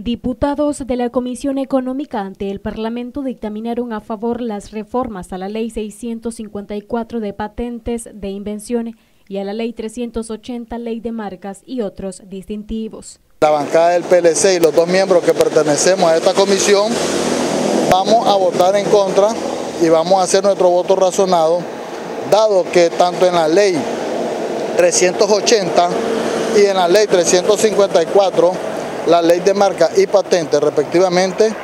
Diputados de la Comisión Económica ante el Parlamento dictaminaron a favor las reformas a la Ley 654 de patentes de invención y a la Ley 380 Ley de marcas y otros distintivos. La bancada del PLC y los dos miembros que pertenecemos a esta comisión vamos a votar en contra y vamos a hacer nuestro voto razonado, dado que tanto en la Ley 380 y en la Ley 354 la ley de marca y patente respectivamente,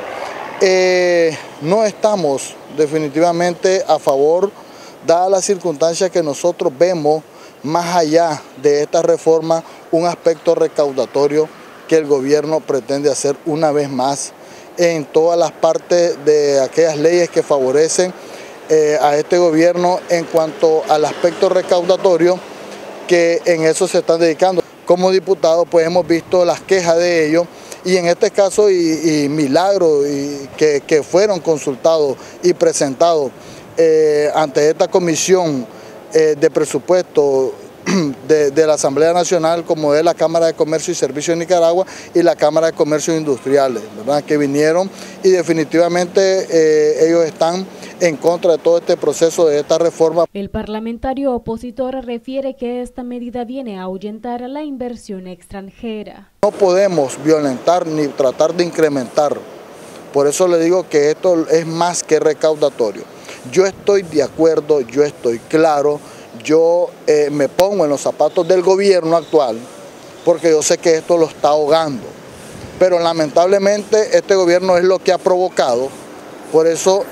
eh, no estamos definitivamente a favor, dadas las circunstancias que nosotros vemos más allá de esta reforma, un aspecto recaudatorio que el gobierno pretende hacer una vez más en todas las partes de aquellas leyes que favorecen eh, a este gobierno en cuanto al aspecto recaudatorio que en eso se están dedicando como diputados pues hemos visto las quejas de ellos. Y en este caso y, milagros y que, fueron consultados y presentados eh, ante esta comisión eh, de presupuesto de, la Asamblea Nacional como es la Cámara de Comercio y Servicios de Nicaragua y la Cámara de Comercio Industriales, ¿verdad? que vinieron y definitivamente eh, ellos están en contra de todo este proceso de esta reforma. El parlamentario opositor refiere que esta medida viene a ahuyentar la inversión extranjera. No podemos violentar ni tratar de incrementar, por eso le digo que esto es más que recaudatorio. Yo estoy de acuerdo, yo estoy claro, yo eh, me pongo en los zapatos del gobierno actual, porque yo sé que esto lo está ahogando. Pero lamentablemente este gobierno es lo que ha provocado, por eso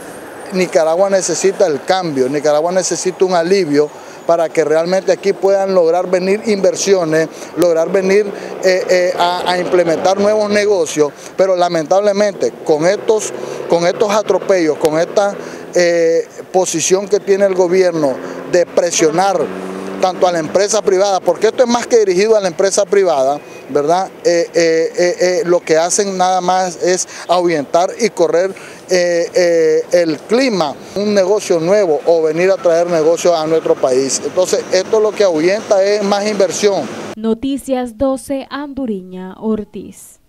Nicaragua necesita el cambio, Nicaragua necesita un alivio para que realmente aquí puedan lograr venir inversiones, lograr venir eh, eh, a, implementar nuevos negocios, pero lamentablemente con estos, con estos atropellos, con esta posición que tiene el gobierno de presionar tanto a la empresa privada, porque esto es más que dirigido a la empresa privada, ¿verdad? lo que hacen nada más es ahuyentar y correr eh, eh, el clima, un negocio nuevo o venir a traer negocios a nuestro país. Entonces, esto lo que ahuyenta es más inversión. Noticias 12, Anduriña Ortiz.